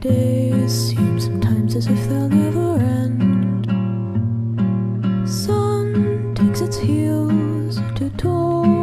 Days seem sometimes as if they'll never end. Sun takes its heels to toll.